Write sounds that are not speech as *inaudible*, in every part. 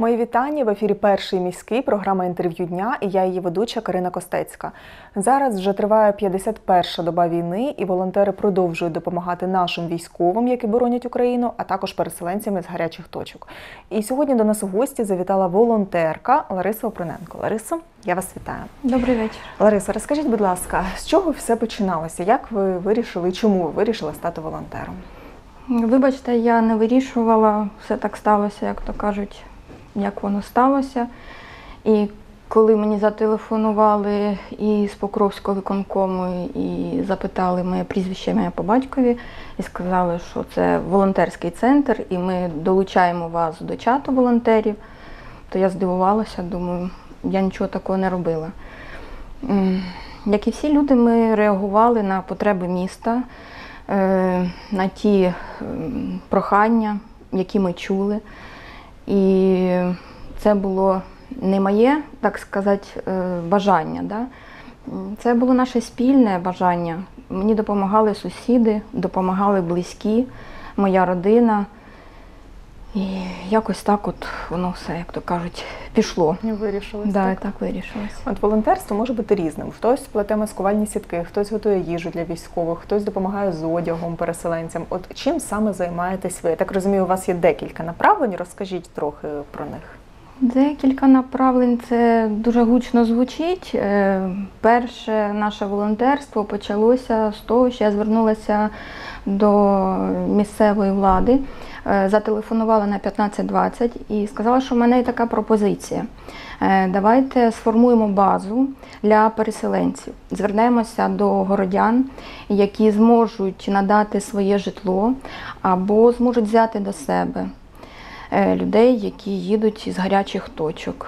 Мої вітання в ефірі Перший міський програма інтерв'ю дня і я її ведуча Карина Костецька. Зараз вже триває 51-ша доба війни, і волонтери продовжують допомагати нашим військовим, які боронять Україну, а також переселенцям з гарячих точок. І сьогодні до нас у гості завітала волонтерка Лариса Оприненко. Ларисо, я вас вітаю. Добрий вечір. Лариса, розкажіть, будь ласка, з чого все починалося? Як ви вирішили і чому ви вирішили стати волонтером? Вибачте, я не вирішувала, все так сталося, як то кажуть, як воно сталося. І коли мені зателефонували і з Покровського виконкому, і запитали моє прізвище моє по батькові, і сказали, що це волонтерський центр, і ми долучаємо вас до чату волонтерів, то я здивувалася, думаю, я нічого такого не робила. Як і всі люди, ми реагували на потреби міста, е, на ті прохання, які ми чули. І це було не моє, так сказати, е, бажання. Да? Це було наше спільне бажання. Мені допомагали сусіди, допомагали близькі, моя родина. І якось так от воно все, як то кажуть, пішло. Вирішили. Да, так. так вирішилось. От волонтерство може бути різним. Хтось плете маскувальні сітки, хтось готує їжу для військових, хтось допомагає з одягом переселенцям. От чим саме займаєтесь ви? Я так розумію, у вас є декілька направлень. Розкажіть трохи про них. Декілька направлень це дуже гучно звучить. Е, Перше наше волонтерство почалося з того, що я звернулася до місцевої влади, е, зателефонувала на 1520 і сказала, що в мене є така пропозиція. Е, Давайте сформуємо базу для переселенців. Звернемося до городян, які зможуть надати своє житло або зможуть взяти до себе людей, які їдуть з гарячих точок.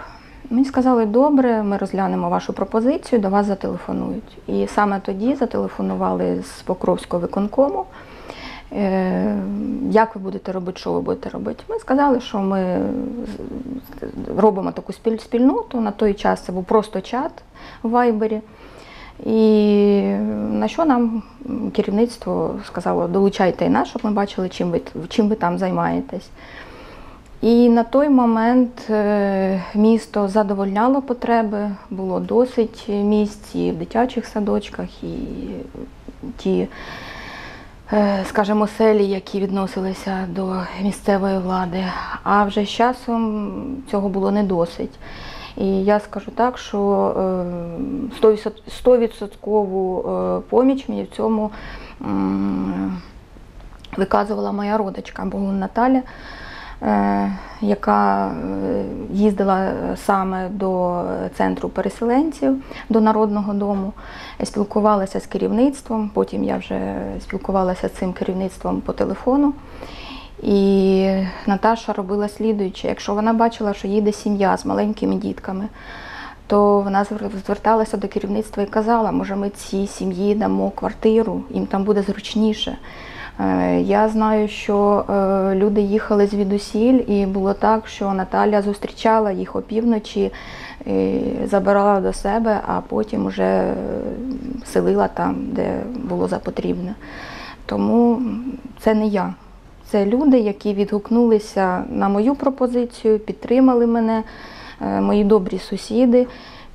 Мені сказали, добре, ми розглянемо вашу пропозицію, до вас зателефонують. І саме тоді зателефонували з Покровського виконкому. Е, Як ви будете робити, що ви будете робити? Ми сказали, що ми робимо таку спільноту. На той час це був просто чат в Вайбері. І на що нам керівництво сказало, долучайте і нас, щоб ми бачили, чим ви, чим ви там займаєтесь. І на той момент е, місто задовольняло потреби, було досить місць і в дитячих садочках, і ті, е, скажімо, селі, які відносилися до місцевої влади. А вже з часом цього було не досить. І я скажу так, що е, 100%, 100% е, поміч мені в цьому виказувала моя родичка Богун Наталя, яка е, їздила саме до центру переселенців, до Народного дому, е, спілкувалася з керівництвом. Потім я вже спілкувалася з цим керівництвом по телефону. І Наташа робила слідуюче. Якщо вона бачила, що їде сім'я з маленькими дітками, то вона зверталася до керівництва і казала, може ми цій сім'ї дамо квартиру, їм там буде зручніше. Е, Я знаю, що е, люди їхали звідусіль, і було так, що Наталя зустрічала їх опівночі, забирала до себе, а потім вже е, селила там, де було запотрібне. Тому це не я. Це люди, які відгукнулися на мою пропозицію, підтримали мене, е, мої добрі сусіди.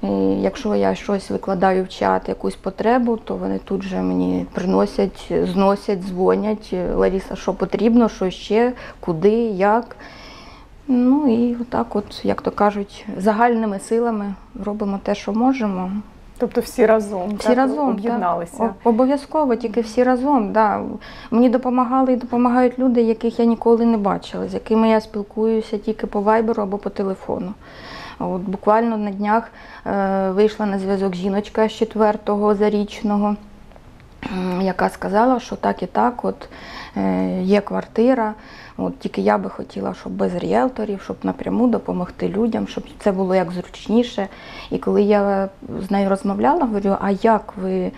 І Якщо я щось викладаю в чат, якусь потребу, то вони тут же мені приносять, зносять, дзвонять. Ларіса, що потрібно, що ще, куди, як. Ну і отак, от, як то кажуть, загальними силами робимо те, що можемо. Тобто всі разом Всі так, разом об'єдналися. Обов'язково, тільки всі разом. Да. Мені допомагали і допомагають люди, яких я ніколи не бачила, з якими я спілкуюся тільки по вайберу або по телефону. От буквально на днях е, вийшла на зв'язок жіночка з четвертого зарічного, яка сказала, що так і так, от е, є квартира. От тільки я би хотіла, щоб без ріелторів, щоб напряму допомогти людям, щоб це було як зручніше. І коли я з нею розмовляла, говорю, а як ви?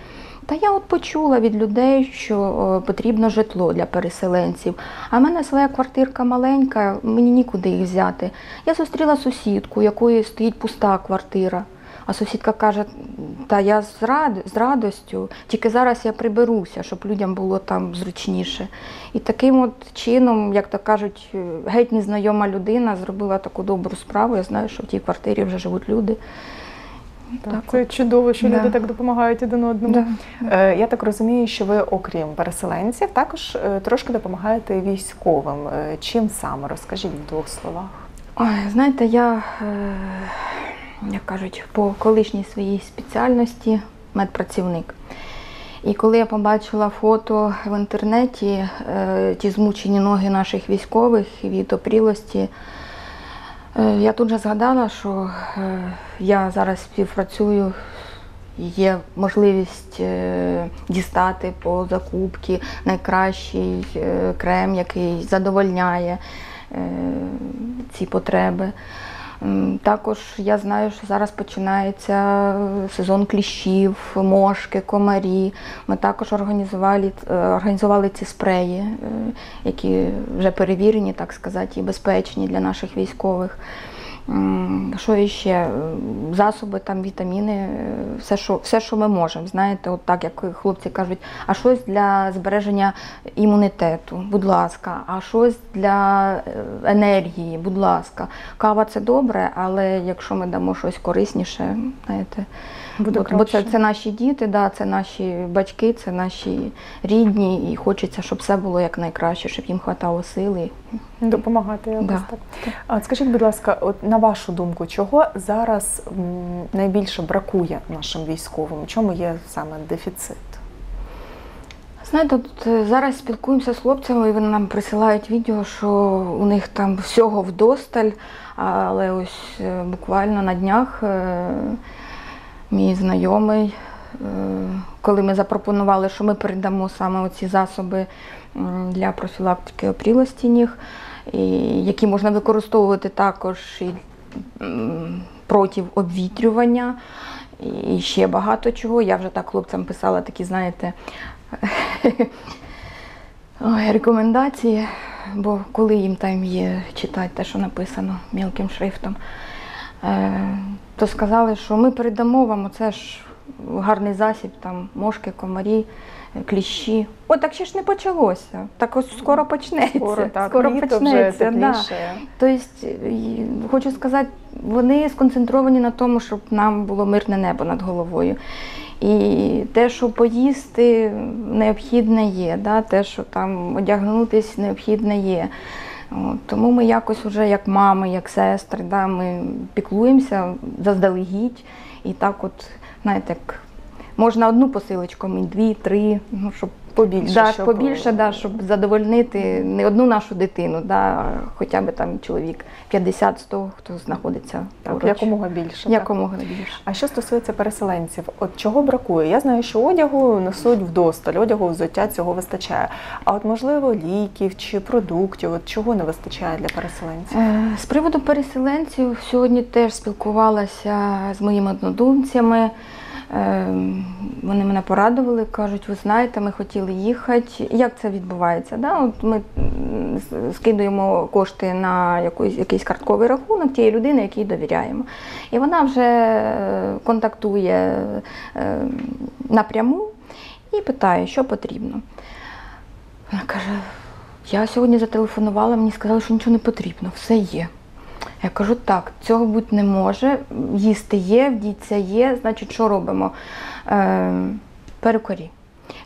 Та я от почула від людей, що е, потрібно житло для переселенців. А в мене своя квартирка маленька, мені нікуди їх взяти. Я зустріла сусідку, у якої стоїть пуста квартира. А сусідка каже: та я з, рад... з радостю, тільки зараз я приберуся, щоб людям було там зручніше. І таким от чином, як то кажуть, геть незнайома людина зробила таку добру справу. Я знаю, що в тій квартирі вже живуть люди. Так, Так це чудово, що Да. люди так допомагають один одному. Да. Е, Я так розумію, що ви, окрім переселенців, також е, трошки допомагаєте військовим. Е, Чим саме? Розкажіть в двох словах. Ой, знаєте, я, як кажуть, по колишній своїй спеціальності медпрацівник. І коли я побачила фото в інтернеті, ті змучені ноги наших військових від опрілості, я тут же згадала, що е, я зараз співпрацюю, є можливість е, дістати по закупці найкращий е, крем, який задовольняє е, ці потреби. Також я знаю, що зараз починається сезон кліщів, мошки, комарі. Ми також організували, е, організували ці спреї, е, які вже перевірені, так сказати, і безпечні для наших військових. Що іще? Е, Засоби, там, вітаміни, е, все, що, все, що ми можемо. Знаєте, от так як хлопці кажуть, а щось для збереження імунітету, будь ласка, а щось для е, енергії, будь ласка. Кава це добре, але якщо ми дамо щось корисніше, знаєте, Буде бо, бо це, це наші діти, да, це наші батьки, це наші рідні, і хочеться, щоб все було якнайкраще, щоб їм хватало сили. Допомагати якось Да. так. А скажіть, будь ласка, от на вашу думку, чого зараз найбільше бракує нашим військовим? Чому є саме дефіцит? Знаєте, от е, зараз спілкуємося з хлопцями, і вони нам присилають відео, що у них там всього вдосталь, але ось е, буквально на днях е, мій знайомий, е, коли ми запропонували, що ми передамо саме оці засоби для профілактики опрілості ніг, які можна використовувати також і проти обвітрювання. І ще багато чого. Я вже так хлопцям писала такі, знаєте, *laughs* рекомендації, бо коли їм там є читати те, що написано мілким шрифтом, е, то сказали, що ми передамо вам оце ж гарний засіб, там мошки, комарі, е, кліщі. О, так ще ж не почалося. Так ось скоро почнеться. Скоро так, скоро літо почнеться. вже да. Тобто, хочу сказати, вони сконцентровані на тому, щоб нам було мирне небо над головою. І те, що поїсти необхідне є, да? те, що там одягнутись необхідне є. Тому ми якось вже як мами, як сестри, да, ми піклуємося заздалегідь. І так от, знаєте, як можна одну посилочку, дві, три, ну, щоб Побільше, да, щоб- побільше, да, щоб задовольнити не одну нашу дитину, да, а хоча б там чоловік 50-100, хто знаходиться Так, поруч. якомога більше. так. Більше. А що стосується переселенців, от чого бракує? Я знаю, що одягу несуть вдосталь, одягу взуття цього вистачає. А от можливо ліків чи продуктів, от чого не вистачає для переселенців? Е, З приводу переселенців сьогодні теж спілкувалася з моїми однодумцями. Е, Вони мене порадували, кажуть, ви знаєте, ми хотіли їхати. Як це відбувається? Да? От ми скидуємо кошти на якийсь, якийсь картковий рахунок тієї людини, якій довіряємо. І вона вже е, контактує е, напряму і питає, що потрібно. Вона каже, я сьогодні зателефонувала, мені сказали, що нічого не потрібно, все є. Я кажу, так, цього бути не може. Їсти є, вдіться є, значить, що робимо? Е, перукарі.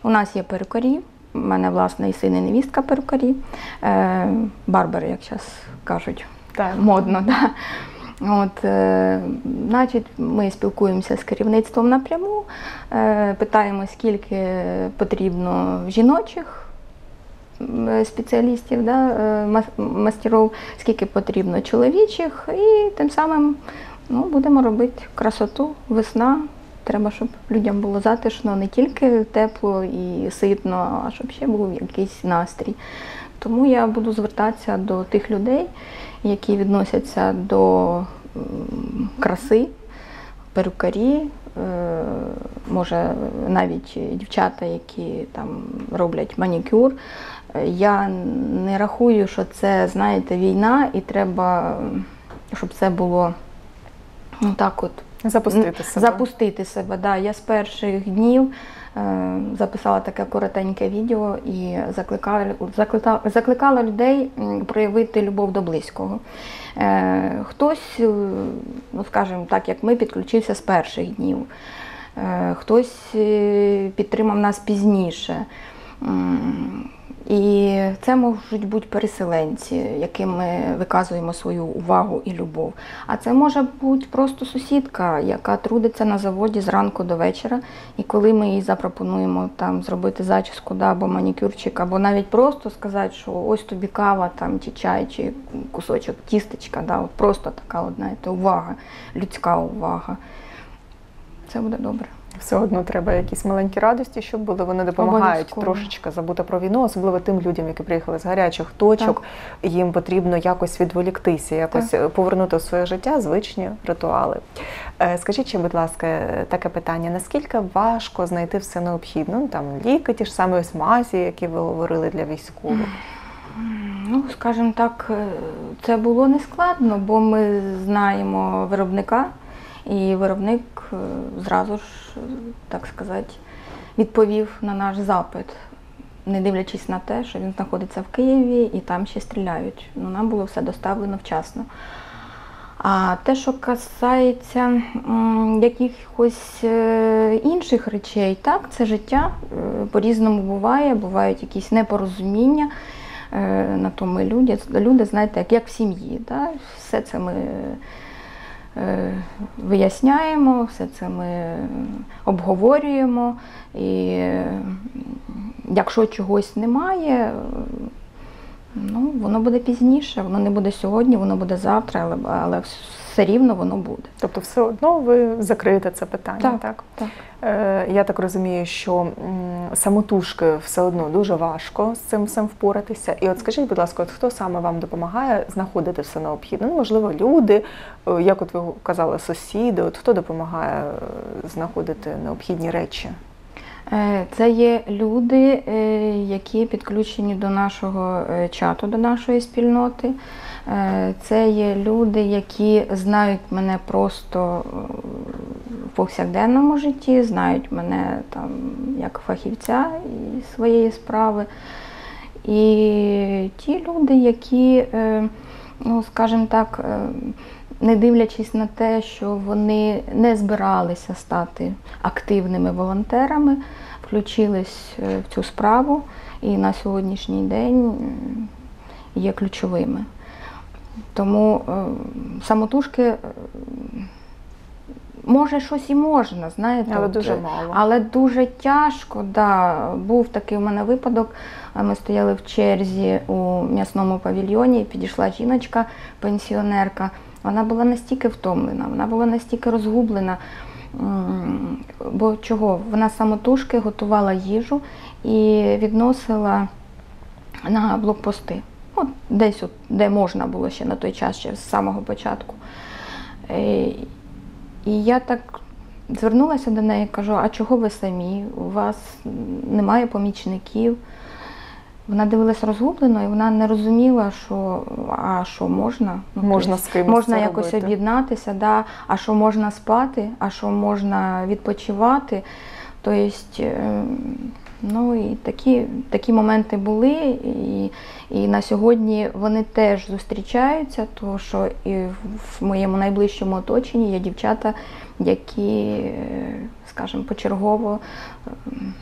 У нас є перукарі, у мене власне і син, і невістка перукарі, е, барбери, як зараз кажуть Так. модно. Да? От, е, значить, ми спілкуємося з керівництвом напряму, е, питаємо, скільки потрібно жіночих спеціалістів, да, е, мас- мастерів, скільки потрібно чоловічих, і тим самим ну, будемо робити красоту, весна. Треба, щоб людям було затишно, не тільки тепло і ситно, а щоб ще був якийсь настрій. Тому я буду звертатися до тих людей, які відносяться до краси, перукарі, е, може навіть дівчата, які там роблять манікюр. Я не рахую, що це, знаєте, війна, і треба, щоб це було ну, так от Запустити себе. запустити себе. Да. Я з перших днів е, записала таке коротеньке відео і закликала, закликала, закликала людей проявити любов до близького. Е, хтось, е, ну скажімо так, як ми, підключився з перших днів. Е, Хтось е, підтримав нас пізніше. І це можуть бути переселенці, яким ми виказуємо свою увагу і любов. А це може бути просто сусідка, яка трудиться на заводі зранку до вечора. І коли ми їй запропонуємо там зробити зачіску да, або манікюрчик, або навіть просто сказати, що ось тобі кава там, чи чай, чи кусочок тістечка, да, от просто така одна увага, людська увага. Це буде добре. Все одно треба якісь маленькі радості, щоб були. Вони допомагають трошечки забути про війну, особливо тим людям, які приїхали з гарячих точок. Їм потрібно якось відволіктися, якось е, повернути в своє життя звичні ритуали. Е, Скажіть, ще, будь ласка, таке питання: наскільки важко знайти все необхідне? Ну там ліки, ті ж самі ось мазі, які ви говорили для військових. Ну, скажімо так, е, це було не складно, бо ми знаємо виробника, і виробник е, зразу ж, е, так сказати, відповів на наш запит, не дивлячись на те, що він знаходиться в Києві і там ще стріляють. Ну, нам було все доставлено вчасно. А те, що касається якихось е, інших речей, так, це життя по-різному буває, бувають якісь непорозуміння. На то ми люди, люди, знаєте, як, як в сім'ї. Все це ми виясняємо, все це ми обговорюємо. І е, якщо чогось немає, е, ну, воно буде пізніше, воно не буде сьогодні, воно буде завтра, але, але все рівно воно буде. Тобто, все одно ви закриєте це питання, Так. так? Так. Е, Я так розумію, що самотужки все одно дуже важко з цим всім впоратися. І от скажіть, будь ласка, от хто саме вам допомагає знаходити все необхідне? Ну, можливо, люди, е, як от ви казали, сусіди, от хто допомагає е, знаходити необхідні речі? Е, Це є люди, е, які підключені до нашого е, чату, до нашої спільноти. Це є люди, які знають мене просто в повсякденному житті, знають мене там як фахівця своєї справи. І ті люди, які, ну скажімо так, не дивлячись на те, що вони не збиралися стати активними волонтерами, включились е, в цю справу і на сьогоднішній день є ключовими. Тому е, самотужки е, може щось і можна, знаєте, Але дуже мало. але дуже тяжко, да. Був такий у мене випадок. Ми стояли в черзі у м'ясному павільйоні, і підійшла жіночка, пенсіонерка. Вона була настільки втомлена, вона була настільки розгублена. Бо чого? Вона самотужки готувала їжу і відносила на блокпости. От десь, от, де можна було ще на той час, ще з самого початку. Е, І я так звернулася до неї і кажу: а чого ви самі? У вас немає помічників. Вона дивилась розгублено і вона не розуміла, що а що можна? Ну, Можна тобто, з кимось можна якось робити. об'єднатися, да, а що можна спати, а що можна відпочивати. Тобто, ну і такі, такі моменти були, і, і на сьогодні вони теж зустрічаються, тому що і в моєму найближчому оточенні є дівчата, які, е, скажімо, почергово ем,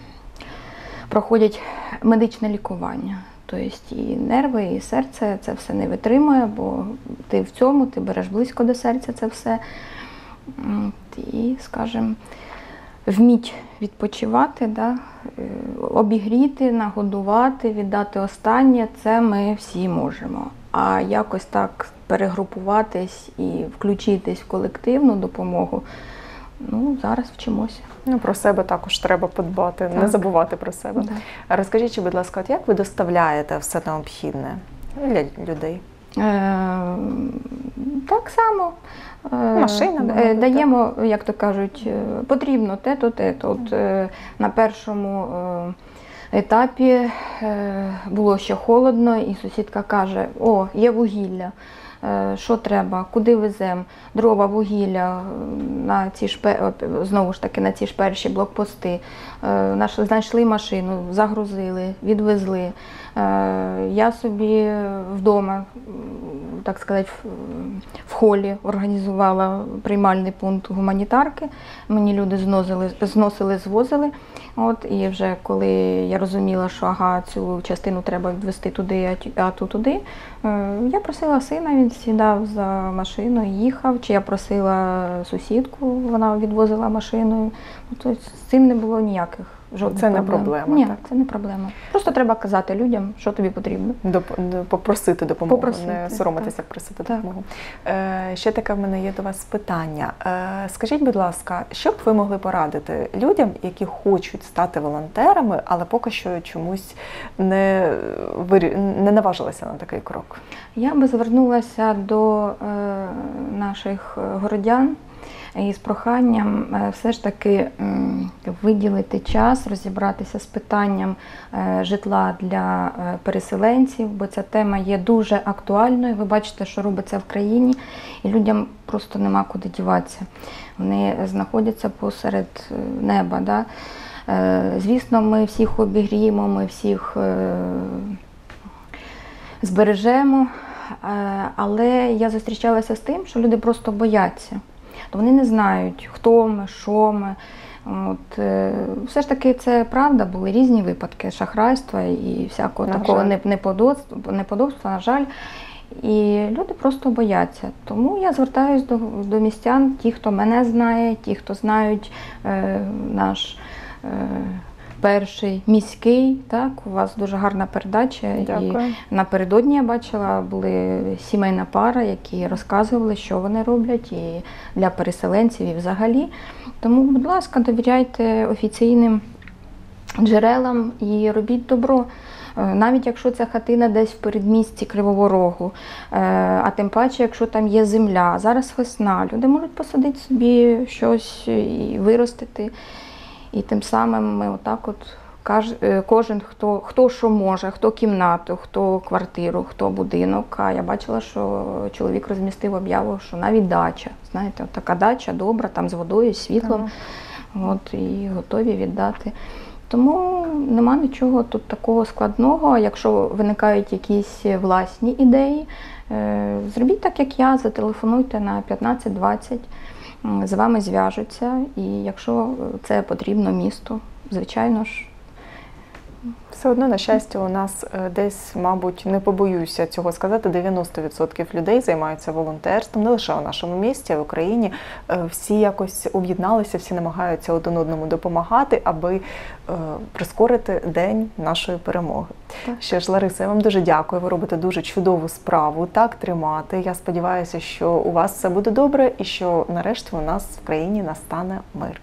проходять медичне лікування. Тобто і нерви, і серце це все не витримує, бо ти в цьому, ти береш близько до серця це все. І, скажімо, вміть відпочивати, да? е, обігріти, нагодувати, віддати останнє це ми всі можемо. А якось так перегрупуватись і включитись в колективну допомогу, ну, зараз вчимося. Ну, про себе також треба подбати, не забувати про себе. Да. Розкажіть, будь ласка, от як ви доставляєте все необхідне для людей? Е, так само. Е, Машинами, е, Даємо, як то кажуть, е, потрібно те-то, те-то. От, е, на першому е, етапі е, було ще холодно, і сусідка каже: О, є вугілля. Е, що треба, куди веземо, дрова, вугілля е, на ці ж пе- знову ж таки на ці ж перші блокпости. Е, Знайшли машину, загрузили, відвезли. Е, Я собі вдома, так сказати, в- холі організувала приймальний пункт гуманітарки. Мені люди зносили, зносили, звозили. От, і вже коли я розуміла, що ага, цю частину треба відвести туди, а ту туди, е, я просила сина, він сідав за машину їхав. Чи я просила сусідку, вона відвозила машиною. Ну, тобто з цим не було ніяких жодних Це не проблема, Ні, так? це не проблема. Просто треба казати людям, що тобі потрібно. Доп- Попросити допомогу, Попросити, не соромитися так. просити Так. допомогу. Е, ще таке в мене є до вас питання. Е, скажіть, будь ласка, що б ви могли порадити людям, які хочуть стати волонтерами, але поки що чомусь не, вирі- не наважилися на такий крок? Я би звернулася до е, наших е, городян із проханням е, все ж таки виділити час, розібратися з питанням е, житла для е, переселенців, бо ця тема є дуже актуальною. Ви бачите, що робиться в країні, і людям просто нема куди діватися. Вони знаходяться посеред неба. Да? Звісно, ми всіх обігріємо, ми всіх збережемо. Але я зустрічалася з тим, що люди просто бояться. То вони не знають, хто ми, що ми. От, е, все ж таки, це правда, були різні випадки шахрайства і всякого На такого неподобства, неподобства, на жаль. І люди просто бояться. Тому я звертаюся до, до містян, ті, хто мене знає, ті, хто знають е, наш е, перший міський. Так, у вас дуже гарна передача. І напередодні я бачила, були сімейна пара, які розказували, що вони роблять і для переселенців, і взагалі. Тому, будь ласка, довіряйте офіційним джерелам і робіть добро. Е, Навіть якщо ця хатина десь в передмісті Кривого Рогу, е, а тим паче, якщо там є земля, зараз весна, люди можуть посадити собі щось і виростити. І тим самим ми отак от е, кожен, хто, хто що може, хто кімнату, хто квартиру, хто будинок. А я бачила, що чоловік розмістив об'яву, що навіть дача. Знаєте, от така дача добра, там з водою, з світлом. От, і готові віддати. Тому нема нічого тут такого складного. Якщо виникають якісь власні ідеї, е, зробіть так, як я, зателефонуйте на 15-20, м, з вами зв'яжуться. І якщо це потрібно місту, звичайно ж, Все одно, на щастя, у нас е, десь, мабуть, не побоюся цього сказати, 90% людей займаються волонтерством, не лише у нашому місті, а в Україні. Е, Всі якось об'єдналися, всі намагаються один одному допомагати, аби е, прискорити день нашої перемоги. Так. Що ж, Лариса, я вам дуже дякую. Ви робите дуже чудову справу. Так тримати. Я сподіваюся, що у вас все буде добре і що нарешті у нас в країні настане мир.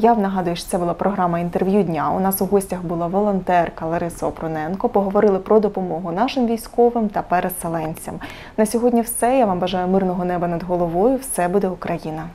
Я вам нагадую, що це була програма інтерв'ю дня. У нас у гостях була волонтерка Лариса Опроненко. Поговорили про допомогу нашим військовим та переселенцям. На сьогодні все. Я вам бажаю мирного неба над головою. Все буде Україна.